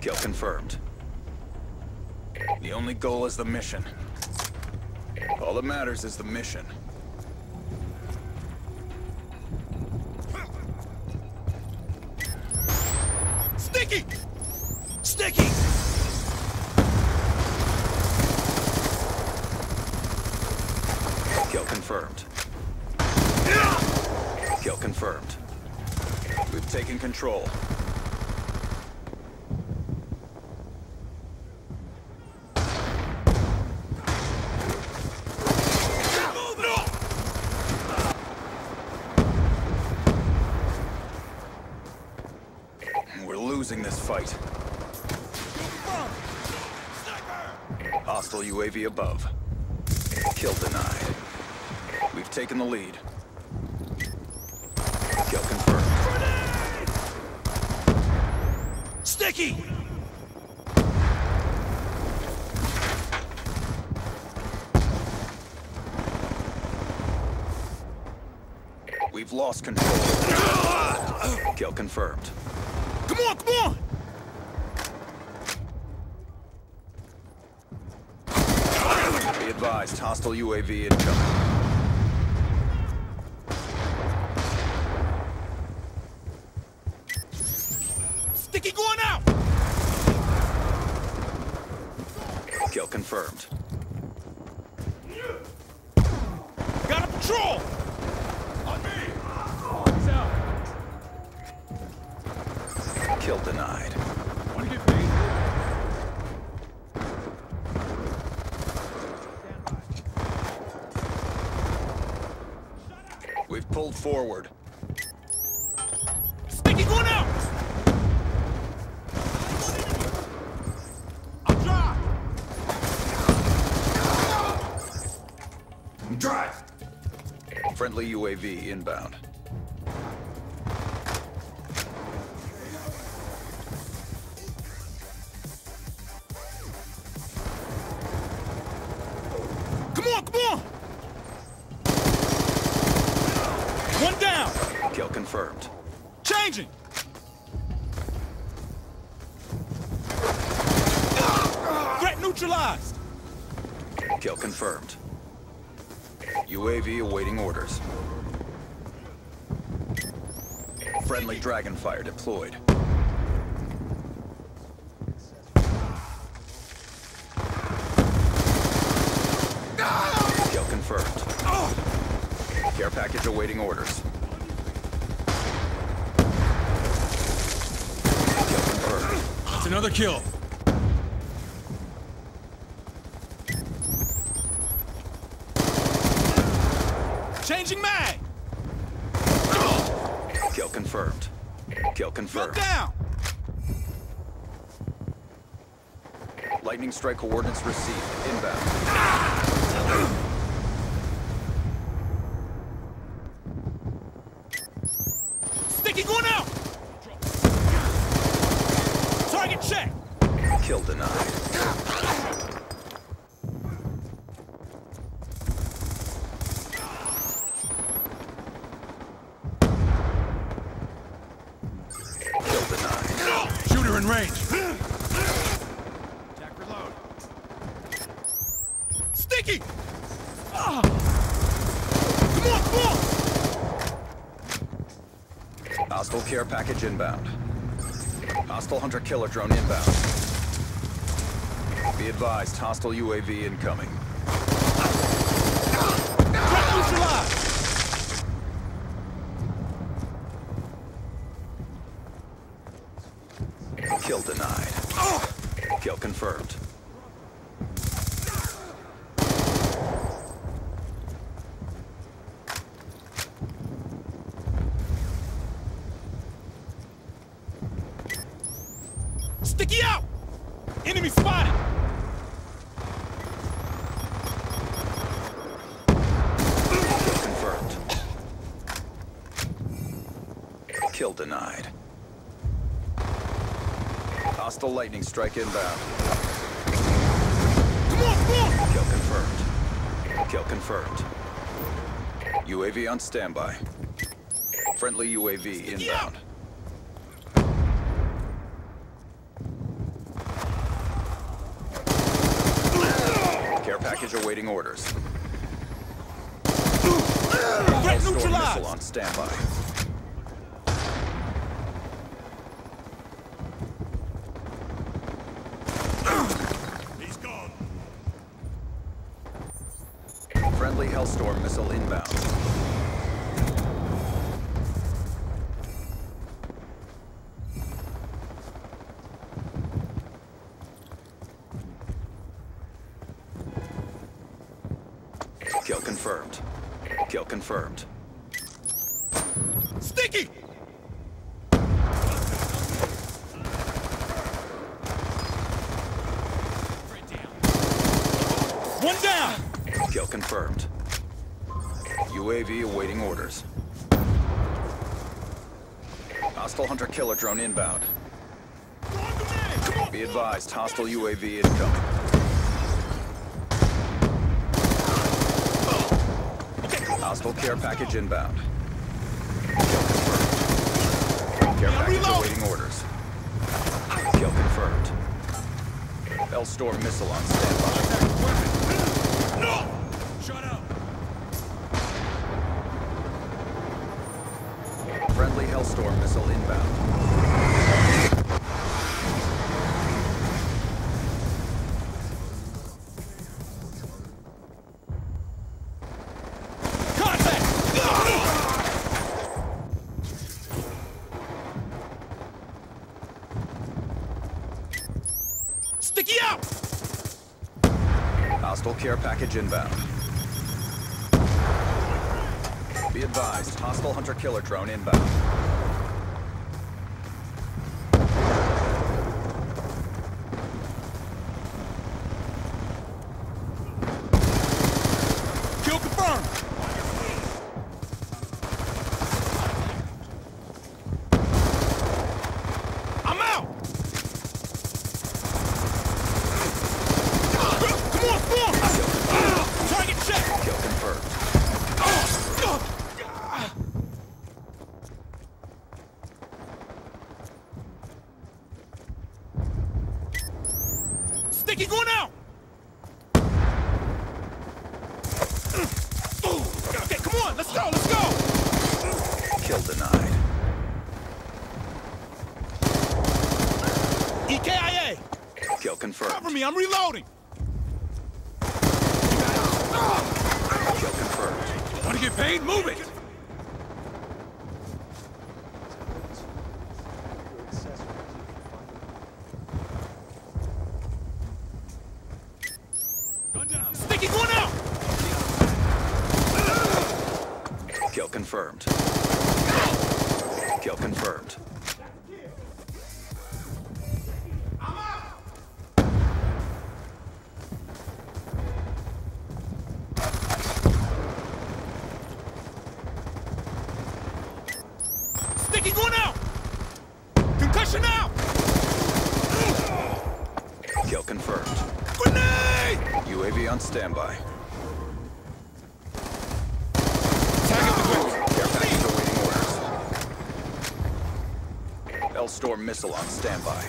Kill confirmed. The only goal is the mission. All that matters is the mission. Sticky! Sticky! Kill confirmed. Kill confirmed. We've taken control. We're losing this fight. Hostile UAV above. Kill denied. We've taken the lead. Kill confirmed. Sticky! We've lost control. Kill confirmed. Come on, come on! Be advised, hostile UAV incoming. Confirmed. Got a patrol! On me! Kill denied. Wanna get paid? We've pulled forward. Friendly UAV inbound. Come on, come on! One down! Kill confirmed. Changing! Threat neutralized! Kill confirmed. UAV awaiting orders. Friendly Dragonfire deployed. Kill confirmed. Care package awaiting orders. Kill confirmed. That's another kill. Changing mag! Kill confirmed. Kill confirmed. down! Lightning strike coordinates received. Inbound. Sticky going out! Target check! Kill denied. Sticky! Ah! Come on, come on! Hostile care package inbound. Hostile hunter killer drone inbound. Be advised, hostile UAV incoming. Threat neutralized! Kill denied. Kill confirmed. Sticky out! Enemy spotted! Kill confirmed. Kill denied. Hostile lightning strike inbound. Come on, come on! Kill confirmed. Kill confirmed. UAV on standby. Friendly UAV inbound package awaiting orders. Threat Storm missile neutralized. on standby. He's gone. Friendly Hellstorm missile inbound. Confirmed. Sticky! One down! Kill confirmed. UAV awaiting orders. Hostile hunter killer drone inbound. Go on, command! Come on! Be advised, hostile UAV incoming. Hostile care package inbound. Kill confirmed. Care package awaiting orders. Kill confirmed. Hellstorm missile on standby. No! Shut up! Friendly Hellstorm missile inbound. Care package inbound. Be advised, hostile hunter killer drone inbound. Kill confirmed! I'm out! Come on, form! Target check! Kill confirmed. Sticky going out! Okay, come on, let's go, let's go! Kill denied. EKIA! Kill confirmed. Cover me, I'm reloading! Kill confirmed. Want to get paid? Move it! Sticky going out! Kill confirmed. Kill confirmed. Sticky going out! Concussion out! Kill confirmed. Grenade! UAV on standby. Tag up the ground. Care package awaiting Hellstorm missile on standby.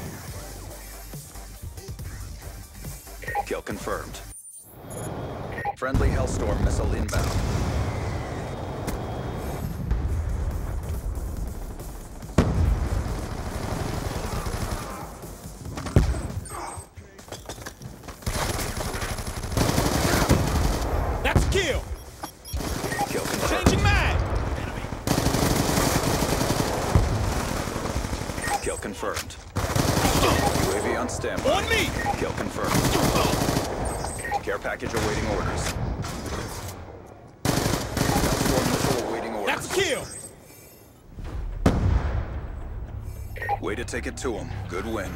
Kill confirmed. Friendly Hellstorm missile inbound. Confirmed. UAV on standby. On me! Kill confirmed. Care package awaiting orders. Awaiting orders. That's a kill! Way to take it to him. Good win.